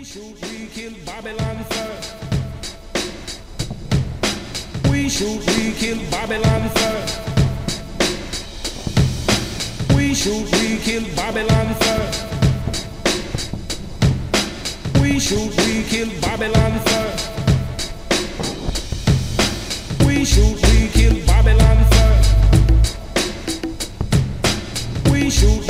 We should kill Babylon first. We should kill Babylon first. We should kill Babylon first. We should kill Babylon first. We should kill Babylon first. We should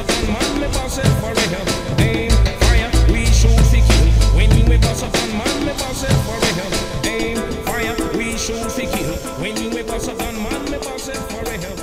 up on man, me it fire, we shoot fi kill. When we boss up on man, me boss it forever. Hey, fire, we shoot kill. When we up on man, me it.